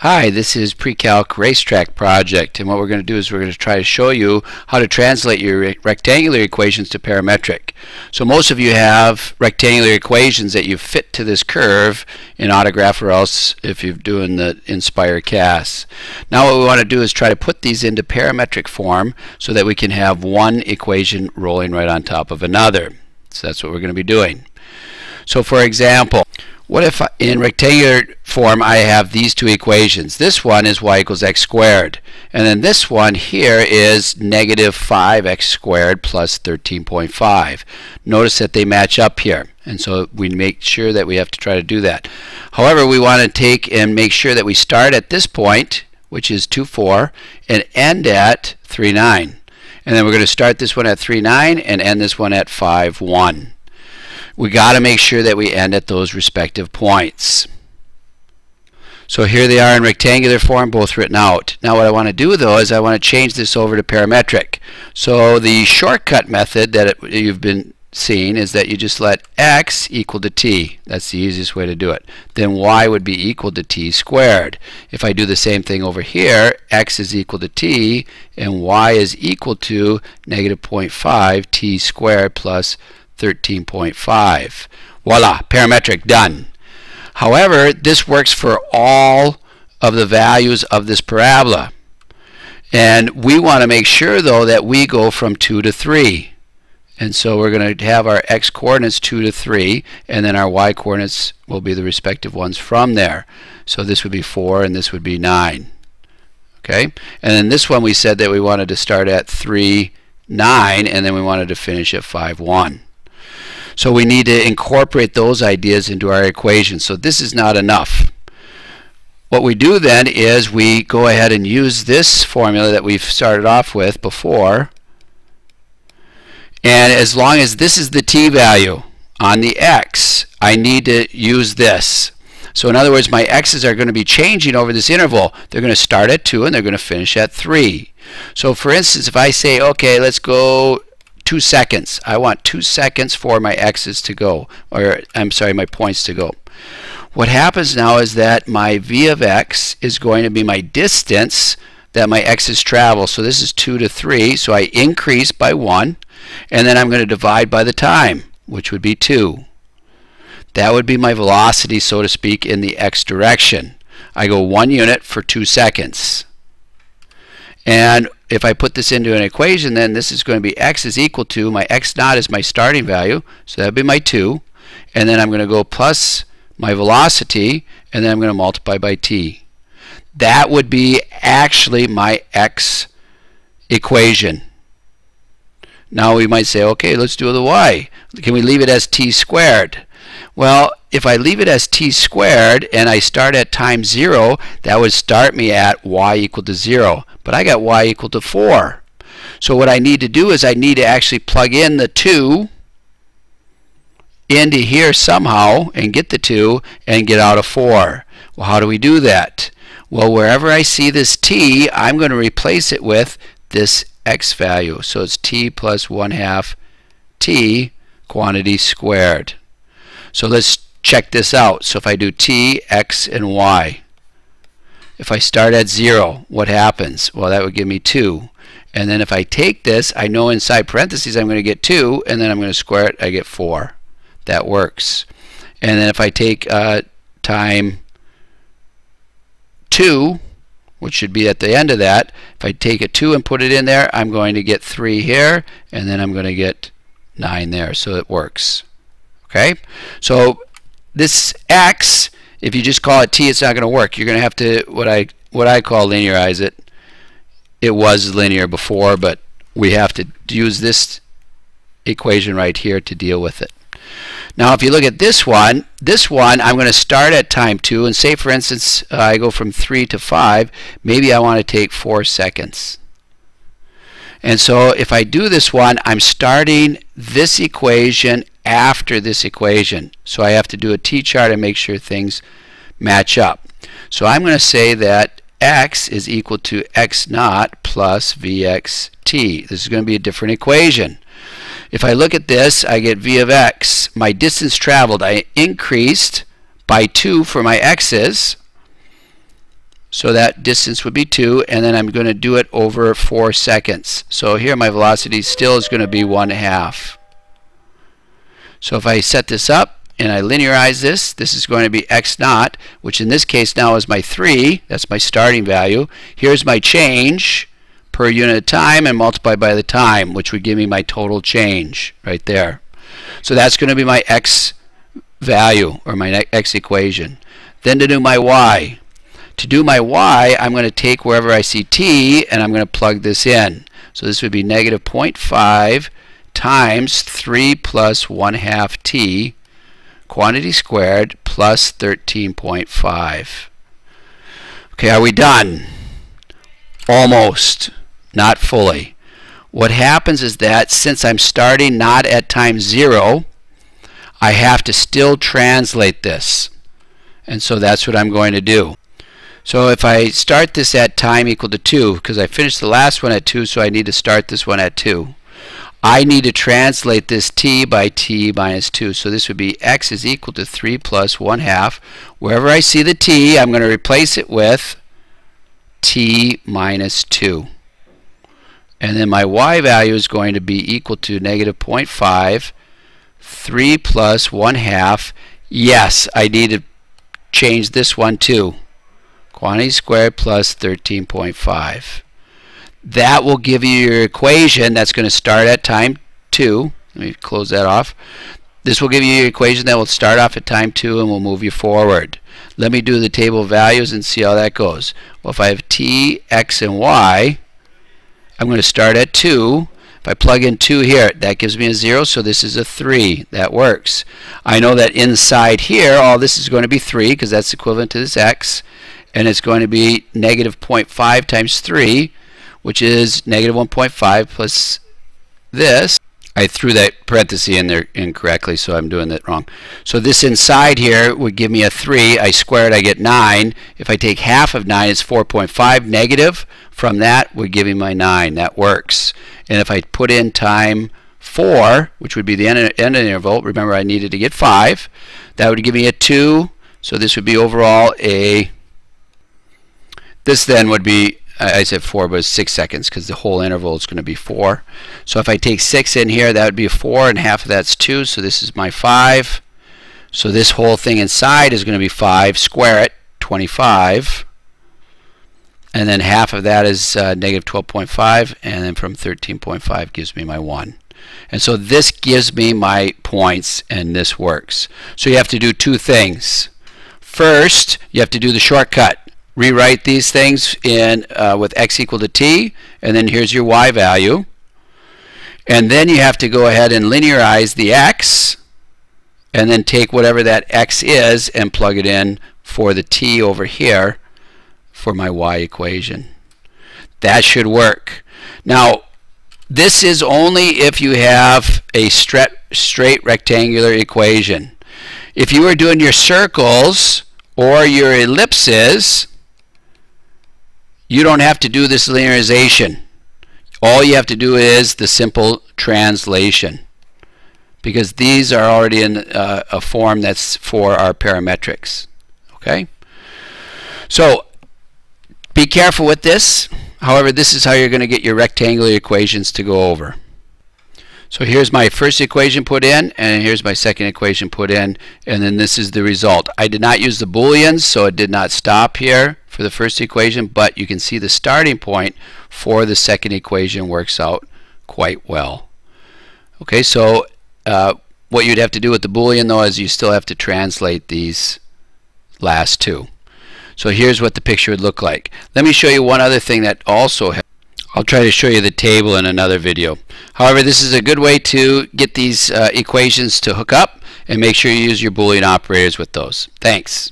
Hi, this is Pre-Calc Racetrack Project and what we're going to do is we're going to try to show you how to translate your re rectangular equations to parametric. So most of you have rectangular equations that you fit to this curve in Autograph or else if you're doing the Nspire CAS. Now what we want to do is try to put these into parametric form so that we can have one equation rolling right on top of another. So that's what we're going to be doing. So for example, what if in rectangular form I have these two equations? This one is y equals x squared. And then this one here is negative 5x squared plus 13.5. Notice that they match up here. And so we make sure that we have to try to do that. However, we want to take and make sure that we start at this point, which is 2, 4, and end at 3, 9. And then we're going to start this one at 3, 9 and end this one at 5, 1 we got to make sure that we end at those respective points. So here they are in rectangular form, both written out. Now what I want to do though is I want to change this over to parametric. So the shortcut method that it, you've been seeing is that you just let x equal to t. That's the easiest way to do it. Then y would be equal to t squared. If I do the same thing over here, x is equal to t and y is equal to negative 0.5 t squared plus 13.5. Voila, parametric, done. However, this works for all of the values of this parabola. And we want to make sure, though, that we go from 2 to 3. And so we're going to have our x coordinates 2 to 3, and then our y coordinates will be the respective ones from there. So this would be 4, and this would be 9. Okay? And then this one we said that we wanted to start at 3, 9, and then we wanted to finish at 5, 1. So we need to incorporate those ideas into our equation. So this is not enough. What we do then is we go ahead and use this formula that we've started off with before. And as long as this is the t value on the x, I need to use this. So in other words, my x's are going to be changing over this interval. They're going to start at 2 and they're going to finish at 3. So for instance, if I say, okay, let's go two seconds. I want two seconds for my x's to go, or I'm sorry, my points to go. What happens now is that my v of x is going to be my distance that my x's travel. So this is 2 to 3, so I increase by 1, and then I'm going to divide by the time, which would be 2. That would be my velocity, so to speak, in the x direction. I go 1 unit for 2 seconds. And if I put this into an equation, then this is going to be x is equal to, my x naught is my starting value, so that would be my 2. And then I'm going to go plus my velocity, and then I'm going to multiply by t. That would be actually my x equation. Now we might say, okay, let's do the y. Can we leave it as t squared? Well, if I leave it as t squared and I start at time 0, that would start me at y equal to 0. But I got y equal to 4. So what I need to do is I need to actually plug in the 2 into here somehow and get the 2 and get out a 4. Well, how do we do that? Well, wherever I see this t, I'm going to replace it with this x value. So it's t plus 1 half t quantity squared. So let's check this out. So if I do t, x, and y, if I start at 0, what happens? Well, that would give me 2. And then if I take this, I know inside parentheses I'm going to get 2, and then I'm going to square it, I get 4. That works. And then if I take uh, time 2, which should be at the end of that, if I take a 2 and put it in there, I'm going to get 3 here, and then I'm going to get 9 there. So it works. Okay, so this x, if you just call it t, it's not going to work. You're going to have to what I what I call linearize it. It was linear before, but we have to use this equation right here to deal with it. Now, if you look at this one, this one, I'm going to start at time 2, and say, for instance, uh, I go from 3 to 5. Maybe I want to take 4 seconds. And so if I do this one, I'm starting this equation after this equation. So I have to do a t-chart and make sure things match up. So I'm going to say that x is equal to x naught plus vxt. This is going to be a different equation. If I look at this, I get v of x. My distance traveled, I increased by 2 for my x's. So that distance would be 2, and then I'm going to do it over 4 seconds. So here my velocity still is going to be 1 half. So if I set this up and I linearize this, this is going to be x naught, which in this case now is my 3. That's my starting value. Here's my change per unit of time and multiply by the time, which would give me my total change right there. So that's going to be my x value or my x equation. Then to do my y. To do my y, I'm going to take wherever I see t and I'm going to plug this in. So this would be negative 0.5 times 3 plus 1 half t quantity squared plus 13.5. Okay, are we done? Almost, not fully. What happens is that since I'm starting not at time 0, I have to still translate this. And so that's what I'm going to do. So if I start this at time equal to 2, because I finished the last one at 2, so I need to start this one at 2. I need to translate this t by t minus 2. So this would be x is equal to 3 plus 1 half. Wherever I see the t, I'm going to replace it with t minus 2. And then my y value is going to be equal to negative 0.5, 3 plus 1 half. Yes, I need to change this one too. Quantity squared plus 13.5 that will give you your equation that's going to start at time 2. Let me close that off. This will give you your equation that will start off at time 2 and will move you forward. Let me do the table of values and see how that goes. Well, if I have t, x, and y, I'm going to start at 2. If I plug in 2 here, that gives me a 0, so this is a 3. That works. I know that inside here, all this is going to be 3 because that's equivalent to this x, and it's going to be negative 0.5 times 3, which is negative 1.5 plus this. I threw that parenthesis in there incorrectly, so I'm doing that wrong. So this inside here would give me a 3. I square it, I get 9. If I take half of 9, it's 4.5 negative. From that would give me my 9. That works. And if I put in time 4, which would be the end, end interval, remember I needed to get 5, that would give me a 2. So this would be overall a, this then would be I said 4, but it's 6 seconds because the whole interval is going to be 4. So if I take 6 in here, that would be 4, and half of that's 2, so this is my 5. So this whole thing inside is going to be 5. Square it, 25. And then half of that is uh, negative 12.5, and then from 13.5 gives me my 1. And so this gives me my points, and this works. So you have to do two things. First, you have to do the shortcut rewrite these things in uh, with x equal to t, and then here's your y value. And then you have to go ahead and linearize the x, and then take whatever that x is and plug it in for the t over here for my y equation. That should work. Now, this is only if you have a straight, straight rectangular equation. If you are doing your circles or your ellipses, you don't have to do this linearization. All you have to do is the simple translation because these are already in uh, a form that's for our parametrics. Okay? So be careful with this. However, this is how you're going to get your rectangular equations to go over. So here's my first equation put in, and here's my second equation put in, and then this is the result. I did not use the booleans, so it did not stop here for the first equation, but you can see the starting point for the second equation works out quite well. Okay, so uh, what you'd have to do with the Boolean though is you still have to translate these last two. So here's what the picture would look like. Let me show you one other thing that also I'll try to show you the table in another video. However, this is a good way to get these uh, equations to hook up and make sure you use your Boolean operators with those. Thanks.